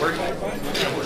working?